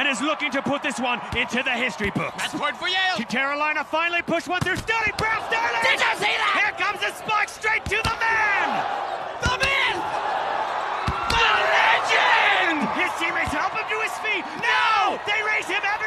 and is looking to put this one into the history books. That's point for Yale. To Carolina finally push one through Sterling. Brown Sterling! Did you see that? Here comes a spike straight to the man! The man! The legend! His teammates help him to his feet. No! They raise him up.